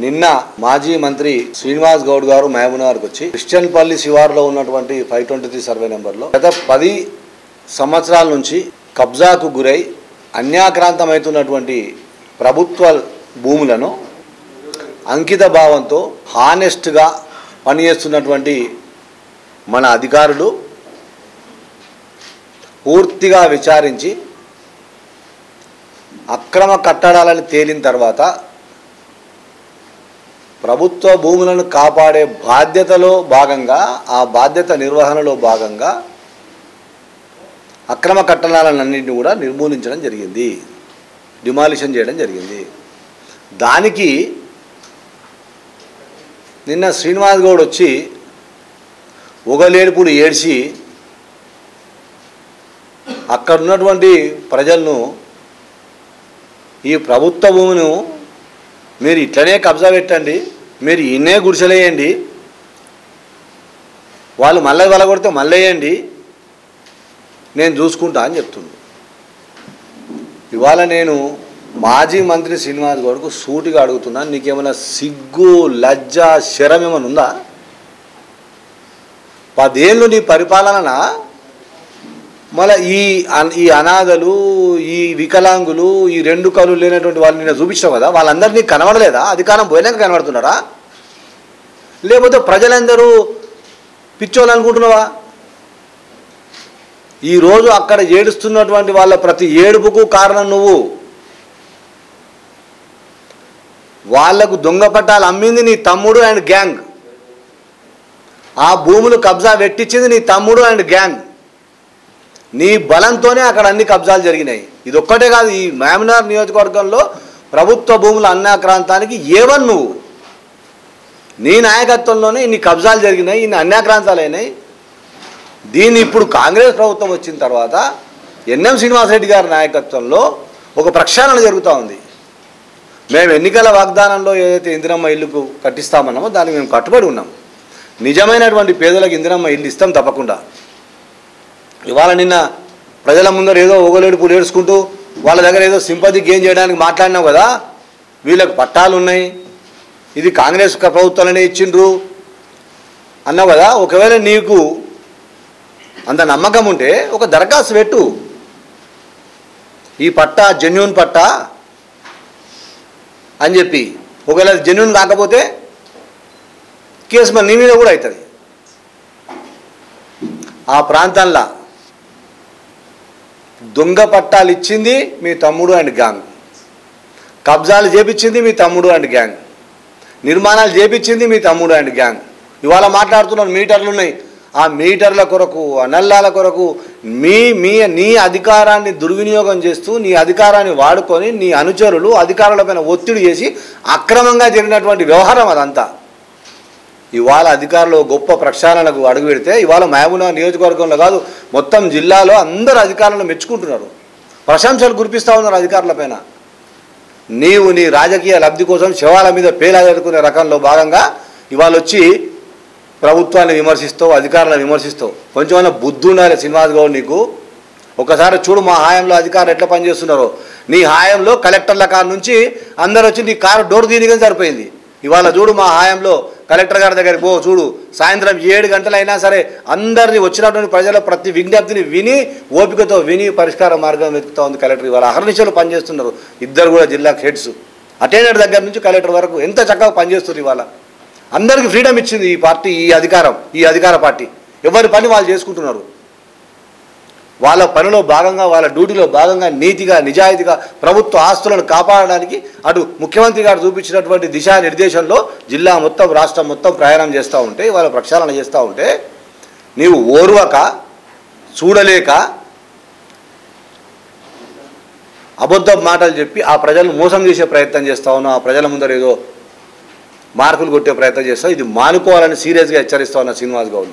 నిన్న మాజీ మంత్రి శ్రీనివాస్ గౌడ్ గారు మహబూబ్నగర్కి వచ్చి క్రిస్టియన్పల్లి శివారులో ఉన్నటువంటి ఫైవ్ ట్వంటీ త్రీ సర్వే నెంబర్లో గత పది సంవత్సరాల నుంచి కబ్జాకు గురై అన్యాక్రాంతమవుతున్నటువంటి ప్రభుత్వ భూములను అంకిత భావంతో హానెస్ట్గా పనిచేస్తున్నటువంటి మన అధికారులు పూర్తిగా విచారించి అక్రమ కట్టడాలను తేలిన తర్వాత ప్రభుత్వ భూములను కాపాడే బాధ్యతలో భాగంగా ఆ బాధ్యత నిర్వహణలో భాగంగా అక్రమ కట్టడాలన్నింటినీ కూడా నిర్మూలించడం జరిగింది. డిమాలిషన్ చేయడం జరిగింది. దానికి నిన్న శ్రీనివాస్ గౌడ్ వచ్చి ఒకలేడుపుడు ఏడ్చి అక్కడున్నటువంటి ప్రజలను ఈ ప్రభుత్వ భూమిను మీరు ఇట్లనే కబ్జా పెట్టండి మీరు ఇన్నే గుడిసెలేయండి వాళ్ళు మళ్ళీ వెళ్ళగొడితే మళ్ళీ వేయండి నేను చూసుకుంటా అని చెప్తుంది ఇవాళ నేను మాజీ మంత్రి శ్రీనివాస్ గౌడ్కు సూటిగా అడుగుతున్నాను నీకేమైనా సిగ్గు లజ్జ శరం ఏమైనా ఉందా? పదేళ్ళు నీ పరిపాలన మళ్ళీ ఈ అన్- ఈ అనాథలు ఈ వికలాంగులు ఈ రెండు కళ్ళు లేనటువంటి వాళ్ళు నేను చూపించావు కదా వాళ్ళందరినీ కనబడలేదా? అధికారం పోయినాక కనబడుతున్నారా? లేకపోతే ప్రజలందరూ పిచ్చోళ్ళు అనుకుంటున్నావా? ఈరోజు అక్కడ ఏడుస్తున్నటువంటి వాళ్ళ ప్రతి ఏడుపుకు కారణం నువ్వు. వాళ్ళకు దొంగ పట్టాలు అమ్మింది నీ తమ్ముడు అండ్ గ్యాంగ్. ఆ భూములు కబ్జా పెట్టించింది నీ తమ్ముడు అండ్ గ్యాంగ్. నీ బలంతోనే అక్కడ అన్ని కబ్జాలు జరిగినాయి. ఇది ఒక్కటే కాదు ఈ మామినార్ నియోజకవర్గంలో ప్రభుత్వ భూముల అన్యాక్రాంతానికి ఏవన్ నువ్వు. నీ నాయకత్వంలోనే ఇన్ని కబ్జాలు జరిగినాయి ఇన్ని అన్యాక్రాంతాలు అయినాయి. దీన్ని ఇప్పుడు కాంగ్రెస్ ప్రభుత్వం వచ్చిన తర్వాత ఎన్ఎం శ్రీనివాసరెడ్డి గారి నాయకత్వంలో ఒక ప్రక్షాళన జరుగుతూ ఉంది. మేము ఎన్నికల వాగ్దానంలో ఏదైతే ఇందిరమ్మ ఇల్లుకు కట్టిస్తామన్నామో దానికి మేము కట్టుబడి ఉన్నాం. నిజమైనటువంటి పేదలకు ఇందిరమ్మ ఇల్లు ఇస్తాం తప్పకుండా. ఇవాళ నిన్న ప్రజల ముందర ఏదో ఓగలేడుపులు ఏడుచుకుంటూ వాళ్ళ దగ్గర ఏదో సింపతి గేమ్ చేయడానికి మాట్లాడినావు కదా? వీళ్ళకి పట్టాలు ఉన్నాయి. ఇది కాంగ్రెస్ ప్రభుత్వాలనే ఇచ్చిండ్రు. అన్నావు కదా? ఒకవేళ నీకు అంత నమ్మకం ఉంటే ఒక దరఖాస్తు పెట్టు. ఈ పట్టా జెన్యున్ పట్టా అని చెప్పి. ఒకవేళ జెన్యున్ కాకపోతే కేసు మరి నీ మీద కూడా అవుతుంది. ఆ ప్రాంతంలో దొంగ పట్టాలు ఇచ్చింది మీ తమ్ముడు అండ్ గ్యాంగ్ కబ్జాలు చేపించింది మీ తమ్ముడు అండ్ గ్యాంగ్ నిర్మాణాలు చేపించింది మీ తమ్ముడు అండ్ గ్యాంగ్ ఇవాళ మాట్లాడుతున్న మీటర్లు ఉన్నాయి. ఆ మీటర్ల కొరకు అనల్లాల కొరకు మీ మీ నీ అధికారాన్ని దుర్వినియోగం చేస్తూ నీ అధికారాన్ని వాడుకొని నీ అనుచరులు అధికారులపైన ఒత్తిడి చేసి అక్రమంగా జరిగినటువంటి వ్యవహారం అదంతా. ఇవాళ అధికారులు గొప్ప ప్రక్షాళనకు అడుగు పెడితే ఇవాళ మహబూబ్నగర్ నియోజకవర్గంలో కాదు మొత్తం జిల్లాలో అందరు అధికారులను మెచ్చుకుంటున్నారు. ప్రశంసలు కురిపిస్తూ ఉన్నారు అధికారులపైన నీవు నీ రాజకీయ లబ్ధి కోసం శవాల మీద పేలాదెడుకునే రకంలో భాగంగా ఇవాళ వచ్చి ప్రభుత్వాన్ని విమర్శిస్తావు అధికారులను విమర్శిస్తావు. కొంచెమైనా బుద్ధి ఉండాలి శ్రీనివాస్ గౌడ్ నీకు. ఒకసారి చూడు మా హాయంలో అధికారులు ఎట్లా పనిచేస్తున్నారో. నీ హాయంలో కలెక్టర్ల కారు నుంచి అందరు వచ్చి నీ కారు డోర్ దీనికని సరిపోయింది. ఇవాళ చూడు మా హాయంలో కలెక్టర్ గారి దగ్గరికి పో చూడు. సాయంత్రం ఏడు గంటలైనా సరే అందరినీ వచ్చినటువంటి ప్రజల ప్రతి విజ్ఞప్తిని విని ఓపికతో విని పరిష్కార మార్గం వెతుకుతా ఉంది కలెక్టర్. ఇవాళ అహర్నిశలు పనిచేస్తున్నారు. ఇద్దరు కూడా జిల్లా హెడ్స్. అటెండర్ దగ్గర నుంచి కలెక్టర్ వరకు ఎంత చక్కగా పనిచేస్తున్నారు ఇవాళ. అందరికీ ఫ్రీడమ్ ఇచ్చింది ఈ పార్టీ ఈ అధికారం ఈ అధికార పార్టీ. ఎవరి పని వాళ్ళు చేసుకుంటున్నారు? వాళ్ళ పనిలో భాగంగా వాళ్ళ డ్యూటీలో భాగంగా నీతిగా నిజాయితీగా ప్రభుత్వ ఆస్తులను కాపాడడానికి అటు ముఖ్యమంత్రి గారు చూపించినటువంటి దిశానిర్దేశంలో జిల్లా మొత్తం రాష్ట్రం మొత్తం ప్రయాణం చేస్తూ ఉంటే వాళ్ళ ప్రక్షాళన చేస్తూ ఉంటే నీవు ఓర్వక చూడలేక అబద్ధం మాటలు చెప్పి ఆ ప్రజలను మోసం చేసే ప్రయత్నం చేస్తా ఉన్నావు ఆ ప్రజల ముందర ఏదో మార్కులు కొట్టే ప్రయత్నం చేస్తావు ఇది మానుకోవాలని సీరియస్గా హెచ్చరిస్తా ఉన్నా శ్రీనివాస్ గౌడ్.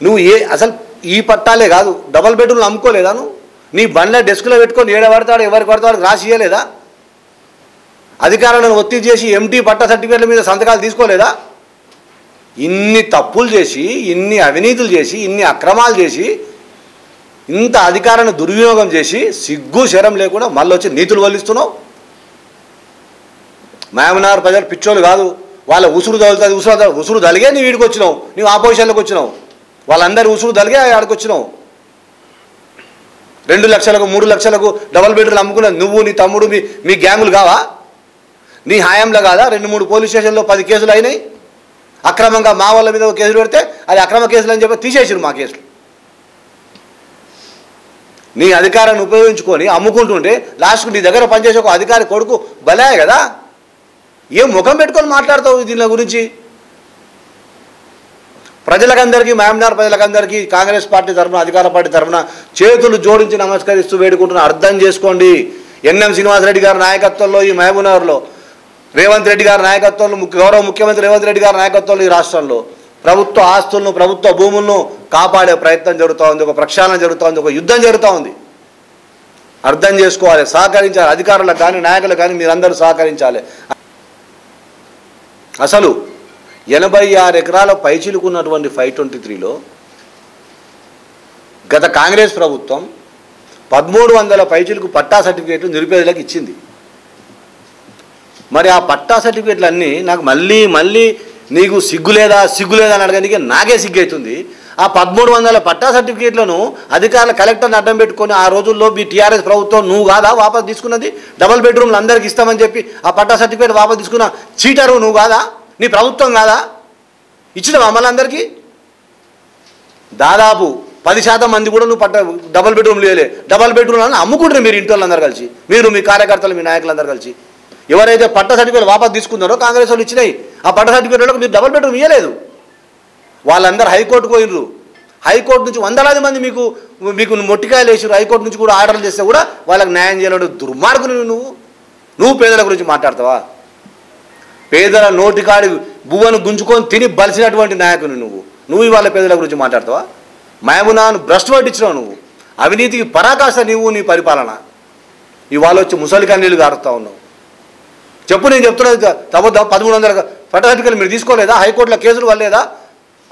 నువ్వు ఏ అసలు ఈ పట్టాలే కాదు డబల్ బెడ్రూమ్లు అమ్ముకోలేదా నువ్వు? నీ బండ్ల డెస్క్లో పెట్టుకొని ఏడ పడతాడు ఎవరికి పడతాడు రాసి ఇవ్వలేదా అధికారులను ఒత్తిడి చేసి ఎంటీ పట్ట సర్టిఫికేట్ల మీద సంతకాలు తీసుకోలేదా? ఇన్ని తప్పులు చేసి ఇన్ని అవినీతులు చేసి ఇన్ని అక్రమాలు చేసి ఇంత అధికారాన్ని దుర్వినియోగం చేసి సిగ్గు శరం లేకుండా మళ్ళీ వచ్చి నీతులు వల్లిస్తున్నావు? మహమనార్ ప్రజలు పిచ్చోళ్ళు కాదు వాళ్ళ ఉసురు తగులుతుంది ఉసురు ఉసురు తలిగే నీ వీడికి వచ్చినావు నువ్వు ఆపోజిషన్లోకి వచ్చినావు. వాళ్ళందరి ఉసురు తలిగే ఆడకొచ్చినావు రెండు లక్షలకు మూడు లక్షలకు డబల్ బెడ్రూమ్ అమ్ముకున్న నువ్వు నీ తమ్ముడు మీ మీ గ్యాంగులు కావా? నీ హాయంలో కాదా? రెండు మూడు పోలీస్ స్టేషన్లో పది కేసులు అయినాయి. అక్రమంగా మా వాళ్ళ మీద ఒక కేసులు పెడితే అది అక్రమ కేసులు అని చెప్పి తీసేసారు మా కేసులు. నీ అధికారాన్ని ఉపయోగించుకొని అమ్ముకుంటుంటే లాస్ట్కు నీ దగ్గర పనిచేసే ఒక అధికారి కొడుకు బలే కదా? ఏం ముఖం పెట్టుకొని మాట్లాడతావు దీని గురించి? ప్రజలకందరికీ మహమ్నార్ ప్రజలకందరికీ కాంగ్రెస్ పార్టీ తరఫున అధికార పార్టీ తరఫున చేతులు జోడించి నమస్కరిస్తూ వేడుకుంటున్న అర్థం చేసుకోండి. ఎన్ఎం శ్రీనివాసరెడ్డి గారి నాయకత్వంలో ఈ మహబూబ్నగర్లో రేవంత్ రెడ్డి గారి నాయకత్వంలో గౌరవ ముఖ్యమంత్రి రేవంత్ రెడ్డి గారి నాయకత్వంలో ఈ రాష్ట్రంలో ప్రభుత్వ ఆస్తులను ప్రభుత్వ భూములను కాపాడే ప్రయత్నం జరుగుతూ ఉంది. ఒక ప్రక్షాళన జరుగుతూ ఉంది. ఒక యుద్ధం జరుగుతూ ఉంది. అర్థం చేసుకోవాలి. సహకరించాలి. అధికారులకు కానీ నాయకులకు కానీ మీరందరూ సహకరించాలి. అసలు ఎనభై ఆరు ఎకరాల పైచిలుకున్నటువంటి ఫైవ్ ట్వంటీ త్రీలో గత కాంగ్రెస్ ప్రభుత్వం పదమూడు వందల పైచిలకు పట్టా సర్టిఫికేట్లు నిరుపేదలకు ఇచ్చింది. మరి ఆ పట్టా సర్టిఫికేట్లు అన్నీ నాకు మళ్ళీ మళ్ళీ నీకు సిగ్గు లేదా సిగ్గు లేదా అని అడగడానికి నాకే సిగ్గు అవుతుంది ఆ పదమూడు వందల పట్టా సర్టిఫికేట్లను అధికారుల కలెక్టర్ని అడ్డం పెట్టుకొని ఆ రోజుల్లో మీ టీఆర్ఎస్ ప్రభుత్వం నువ్వు కాదా వాపస్ తీసుకున్నది? డబుల్ బెడ్రూమ్లు అందరికి ఇస్తామని చెప్పి ఆ పట్టా సర్టిఫికేట్ వాపస్ తీసుకున్న చీటరు నువ్వు కాదా? నీ ప్రభుత్వం కాదా? ఇచ్చినవా మమ్మల్ని అందరికీ దాదాపు పది శాతం మంది కూడా నువ్వు పట్ట డబల్ బెడ్రూమ్ లేలే డబల్ బెడ్రూమ్ అని అమ్ముకుంటారు మీరు ఇంటి వాళ్ళందరూ కలిసి. మీరు మీ కార్యకర్తలు మీ నాయకులందరూ కలిసి. ఎవరైతే పట్ట సర్టిఫికేట్ వాపస్ తీసుకున్నారో కాంగ్రెస్ వాళ్ళు ఇచ్చినాయి. ఆ పట్ట సర్టిఫికేట్ మీరు డబల్ బెడ్రూమ్ ఇవ్వలేదు వాళ్ళందరూ హైకోర్టు పోయినరు హైకోర్టు నుంచి వందలాది మంది మీకు మీకు మొట్టికాయలు వేసారు హైకోర్టు నుంచి కూడా ఆర్డర్లు చేస్తే కూడా వాళ్ళకి న్యాయం చేయాలంటే దుర్మార్గులు నువ్వు. నువ్వు పేదల గురించి మాట్లాడతావా? పేదల నోటికాడి బువ్వను గుంజుకొని తిని బలిసినటువంటి నాయకుని నువ్వు. నువ్వు ఇవాళ పేదల గురించి మాట్లాడతావా? మేమునాను భ్రష్టు పట్టించినావు నువ్వు. అవినీతికి పరాకాశ నీవు నీ పరిపాలన. ఇవాళ వచ్చి ముసలి కన్నీళ్ళు గారుతా ఉన్నావు. చెప్పు నేను చెప్తున్నది తవ్వద్దా పదమూడు వందల పట్ట మీరు తీసుకోలేదా? హైకోర్టులో కేసులు వల్లేదా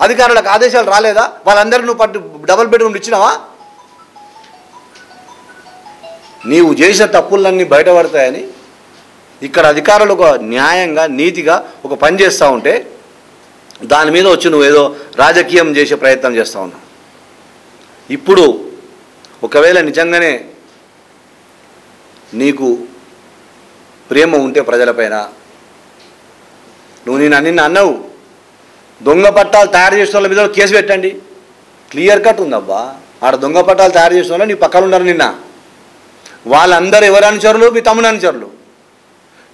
అధికారులకు ఆదేశాలు రాలేదా? వాళ్ళందరికీ నువ్వు పట్టు డబుల్ బెడ్రూమ్లు ఇచ్చినావా? నీవు చేసిన తప్పులన్నీ బయటపడతాయని ఇక్కడ అధికారులు ఒక న్యాయంగా నీతిగా ఒక పని చేస్తూ ఉంటే దాని మీద వచ్చి నువ్వు ఏదో రాజకీయం చేసే ప్రయత్నం చేస్తూ ఉన్నావు. ఇప్పుడు ఒకవేళ నిజంగానే నీకు ప్రేమ ఉంటే ప్రజలపైన నువ్వు నేను నిన్న అన్నావు దొంగ పట్టాలు తయారు చేసిన వాళ్ళ మీద కేసు పెట్టండి. క్లియర్ కట్ ఉందబ్బా. ఆడ దొంగ పట్టాలు తయారు చేసిన వాళ్ళు నీ పక్కన ఉన్నారు నిన్న. వాళ్ళందరూ ఎవరు అనుచరులు మీ తమ్ముడు అనుచరులు.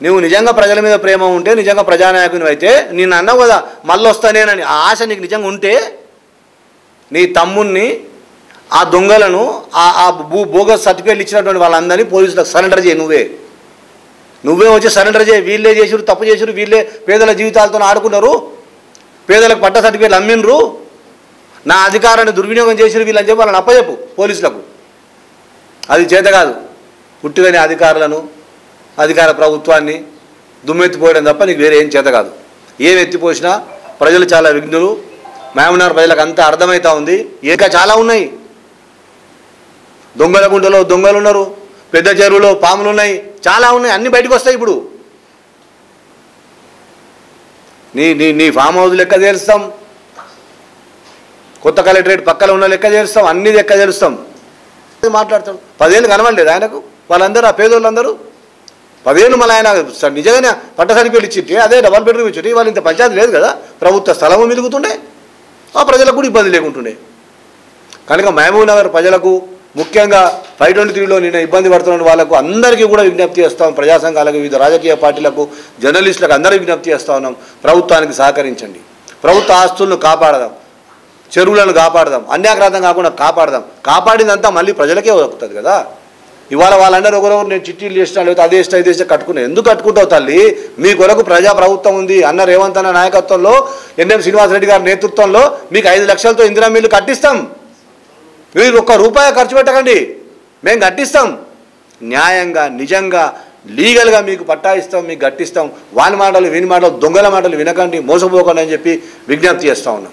నువ్వు నిజంగా ప్రజల మీద ప్రేమ ఉంటే నిజంగా ప్రజానాయకుని అయితే నేను అన్నావు కదా మళ్ళీ వస్తానేనని ఆ ఆశ నీకు నిజంగా ఉంటే నీ తమ్ముణ్ణి ఆ దొంగలను ఆ ఆ భూ బోగస్ సర్టిఫికేట్లు ఇచ్చినటువంటి వాళ్ళందరినీ పోలీసులకు సరెండర్ చేయి నువ్వే. నువ్వే వచ్చి సరెండర్ చేయి. వీళ్ళే చేసిరు తప్పు చేసిరు వీళ్ళే పేదల జీవితాలతో ఆడుకున్నారు. పేదలకు పట్ట సర్టిఫికేట్లు అమ్మిండ్రు. నా అధికారాన్ని దుర్వినియోగం చేసిరు వీళ్ళని చెప్పి వాళ్ళని అప్పచెప్పు పోలీసులకు. అది చేత కాదు. పుట్టిగని అధికారులను అధికార ప్రభుత్వాన్ని దుమ్మెత్తిపోయడం తప్ప నీకు వేరే ఏం చేత కాదు. ఏం ఎత్తిపోసినా ప్రజలు చాలా విఘ్నులు. మేమనార్ ప్రజలకు అంతా అర్థమవుతా ఉంది. ఇంకా చాలా ఉన్నాయి. దొంగల గుంటలో దొంగలు ఉన్నారు. పెద్ద చెరువులో పాములు ఉన్నాయి. చాలా ఉన్నాయి. అన్ని బయటకు వస్తాయి ఇప్పుడు. నీ నీ నీ ఫామ్ హౌస్ లెక్క చేరుస్తాం. కొత్త కలెక్టరేట్ పక్కన ఉన్న లెక్క చేరుస్తాం. అన్ని లెక్క చేరుస్తాం. మాట్లాడతాడు. పదేళ్ళు కనబడలేదు ఆయనకు. వాళ్ళందరూ ఆ పేదోళ్ళందరూ పదిహేను మళ్ళీ ఆయన నిజంగానే పట్ట సర్టిఫికేట్ ఇచ్చింటే అదే డబల్ బెడ్రూమ్ ఇచ్చింటే వాళ్ళు ఇంత పంచాయతీ లేదు కదా. ప్రభుత్వ స్థలము మిలుగుతుండే ఆ ప్రజలకు కూడా ఇబ్బంది లేకుంటుండే. కనుక మహబూబ్ నగర్ ప్రజలకు ముఖ్యంగా ఫైవ్ ట్వంటీ త్రీలో నిన్న ఇబ్బంది పడుతున్న వాళ్ళకు అందరికీ కూడా విజ్ఞప్తి చేస్తాం ప్రజా సంఘాలకు వివిధ రాజకీయ పార్టీలకు జర్నలిస్టులకు అందరికీ విజ్ఞప్తి చేస్తా ఉన్నాం. ప్రభుత్వానికి సహకరించండి. ప్రభుత్వ ఆస్తులను కాపాడదాం. చెరువులను కాపాడదాం. అన్యాక్రాంతం కాకుండా కాపాడదాం. కాపాడిందంతా మళ్ళీ ప్రజలకే దక్కుతుంది కదా. ఇవాళ వాళ్ళందరూ ఒకరొకరు నేను చిట్టీలు చేసిన లేకపోతే అదే ఇష్టం ఇదే ఇష్టం కట్టుకున్నాను ఎందుకు కట్టుకుంటావు తల్లి? మీ కొరకు ప్రజా ప్రభుత్వం ఉంది. అన్న రేవంత్ అన్న నాయకత్వంలో ఎన్ఎం శ్రీనివాసరెడ్డి గారి నేతృత్వంలో మీకు ఐదు లక్షలతో ఇందిరా మిల్లు కట్టిస్తాం. మీరు ఒక్క రూపాయి ఖర్చు పెట్టకండి. మేము కట్టిస్తాం. న్యాయంగా నిజంగా లీగల్గా మీకు పట్టా ఇస్తాం మీకు గట్టిస్తాం వాని మాటలు విని మాటలు దొంగల మాటలు వినకండి మోసపోకండి అని చెప్పి విజ్ఞప్తి చేస్తూ ఉన్నాం.